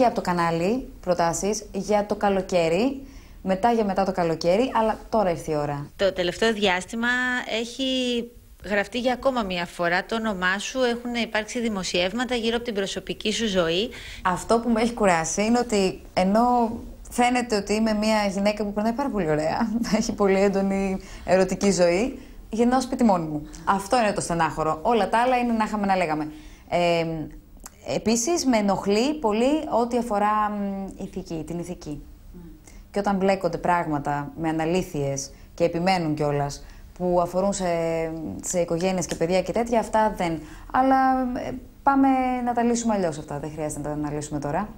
και από το κανάλι προτάσεις για το καλοκαίρι, μετά για μετά το καλοκαίρι, αλλά τώρα ήρθε η ώρα. Το τελευταίο διάστημα έχει γραφτεί για ακόμα μία φορά το όνομά σου, έχουν υπάρξει δημοσιεύματα γύρω από την προσωπική σου ζωή. Αυτό που με έχει κουράσει είναι ότι ενώ φαίνεται ότι είμαι μια γυναίκα που περνάει πάρα πολύ ωραία, έχει πολύ έντονη ερωτική ζωή, γεννάω σπίτι μόνη μου. Αυτό είναι το στενάχωρο. Όλα τα άλλα είναι να είχαμε να λέγαμε. Ε, επίσης, με ενοχλεί πολύ ό,τι αφορά ηθική, την ηθική. Και όταν μπλέκονται πράγματα με αναλήθειες και επιμένουν κιόλας που αφορούν σε, σε οικογένειες και παιδιά και τέτοια, αυτά δεν. Αλλά ε, πάμε να τα λύσουμε αλλιώς αυτά, δεν χρειάζεται να τα αναλύσουμε τώρα.